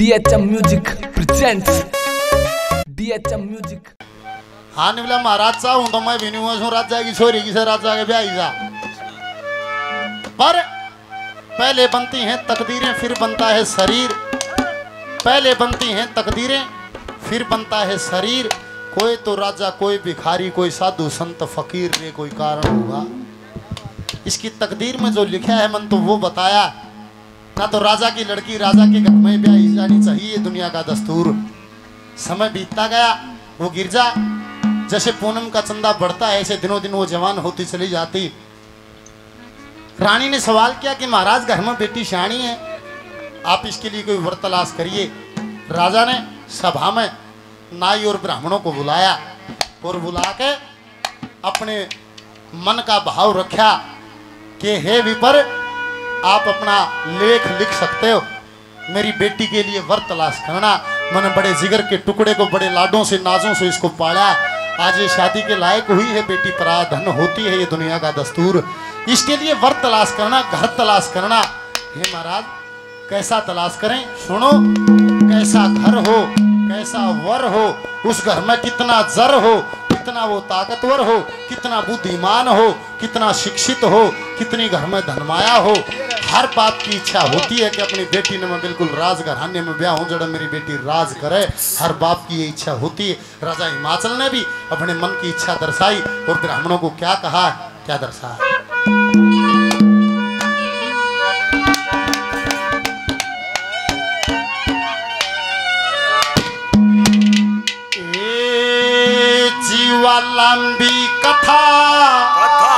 DHM Music presents DHM Music. हाँ निवला महाराज सा, हूँ तो मैं भी नहीं हूँ राजा की छोरी की से राजा के ब्याह जा। पर पहले बनती हैं तकदीरें, फिर बनता है शरीर। पहले बनती हैं तकदीरें, फिर बनता है शरीर। कोई तो राजा, कोई भिखारी, कोई साधु, संत, फकीर रे, कोई कारण होगा इसकी तकदीर में जो लिखा है, मन तो वो बताया। ना तो राजा की लड़की, राजा के घर में ब्याही जानी चाहिए, दुनिया का दस्तूर। समय बीतता गया, वो गिरजा जैसे पूनम का चंदा बढ़ता है, ऐसे दिनों दिन वो जवान होती चली जाती। रानी ने सवाल किया कि महाराज, घर में बेटी शानी है, आप इसके लिए कोई वर तलाश करिए। राजा ने सभा में नाई और ब्राह्मणों को बुलाया और बुला के अपने मन का भाव रखा कि हे विपर आप अपना लेख लिख सकते हो। मेरी बेटी के लिए वर तलाश करना मैंने बड़े जिगर के टुकड़े को बड़े लाडों से, नाजों से इसको पाला। आज ये शादी के लायक हुई है बेटी, पराधन होती है ये दुनिया का दस्तूर। इसके लिए वर तलाश करना, घर तलाश करना। हे महाराज, कैसा तलाश करें? सुनो, कैसा घर हो, कैसा वर हो, उस घर में कितना जर हो, कितना वो ताकतवर हो, कितना बुद्धिमान हो, कितना शिक्षित हो, कितनी घर में धनमाया हो हर बाप की इच्छा होती है कि अपनी बेटी ने मैं बिल्कुल राज घराने में ब्याह हूँ, जड़ा मेरी बेटी राज करे। हर बाप की ये इच्छा होती है। राजा हिमाचल ने भी अपने मन की इच्छा दर्शाई और ब्राह्मणों को क्या कहा, क्या दर्शाया? लंबी कथा। पुरानी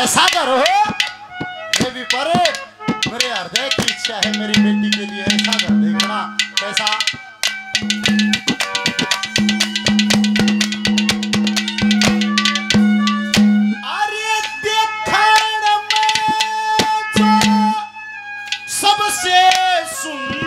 घर हो ये भी पर। मेरे हृदय की इच्छा है मेरी बेटी के लिए। ऐसा घर देखना कैसा सबसे सुंदर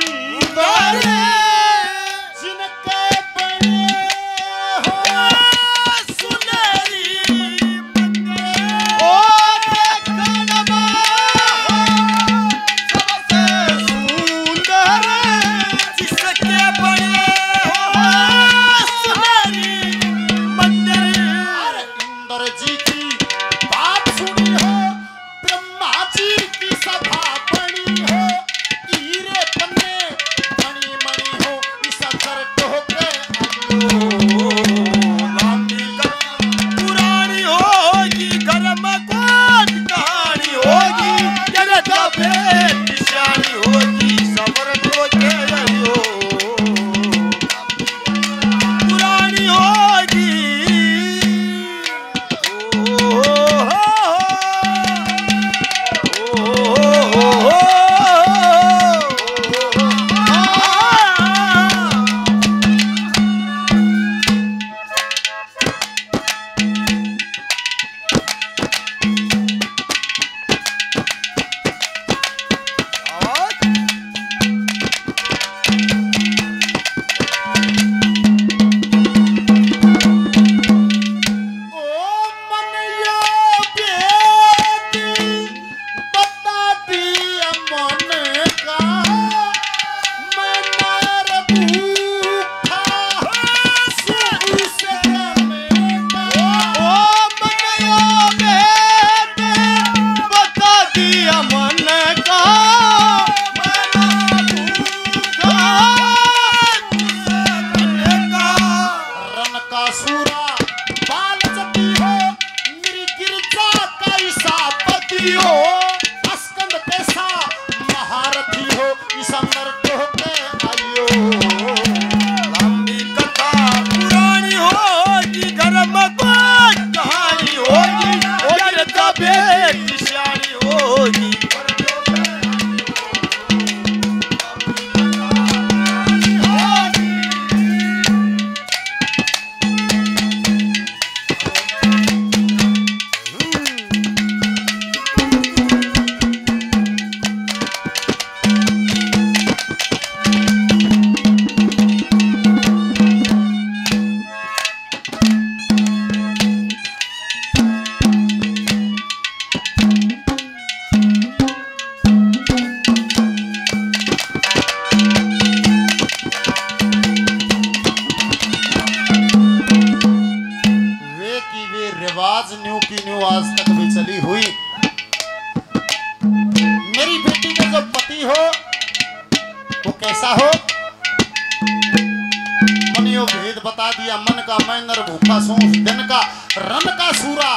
बता दिया, मन का मैनर, भूखा सोच दिन का रन का सूरा।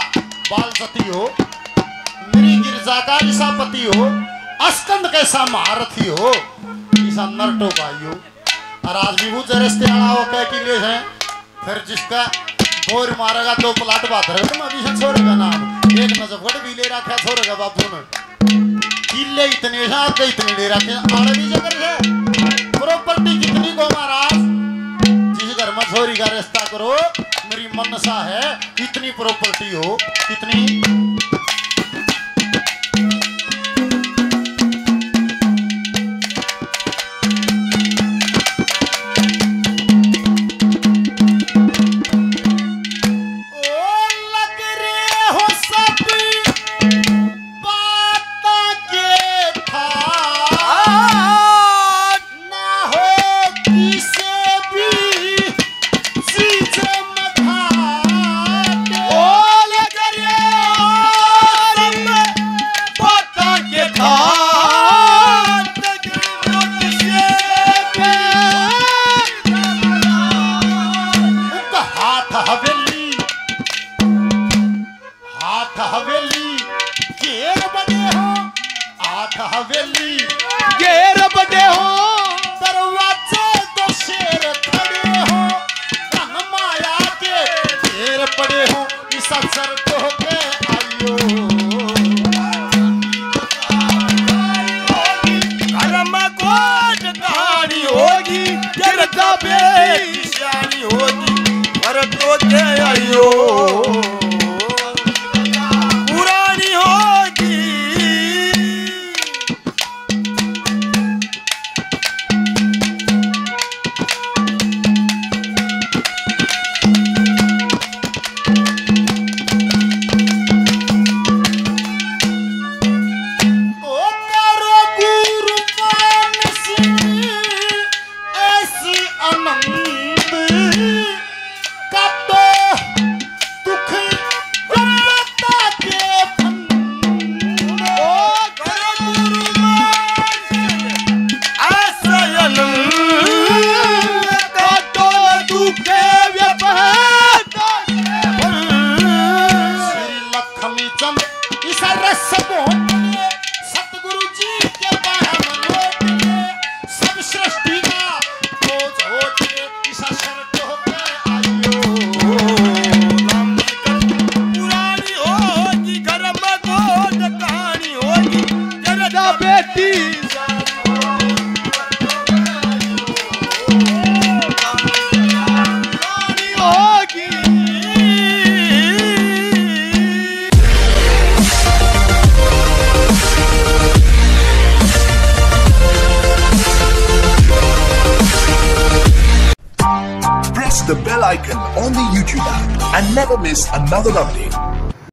बाल सती हो, मेरी गिरजा का ईसा पति हो, अस्कंद कैसा महारथी हो, ईसा नरटो भाई हो। और आज भी वो जरस्ते आना हो, कह के लिए है। फिर जिसका बोर मारेगा, दो प्लाट बात है। तुम अभी से छोड़ का नाम। एक नजफगढ़ भी ले रखा छोड़ का बापू ने। किले इतने इतने ले रखे आड़े भी जगह है। प्रॉपर्टी कितनी को महाराज? में छोरी का रिश्ता करो। मेरी मनसा है इतनी प्रॉपर्टी हो कितनी icon on the YouTube app and never miss another update.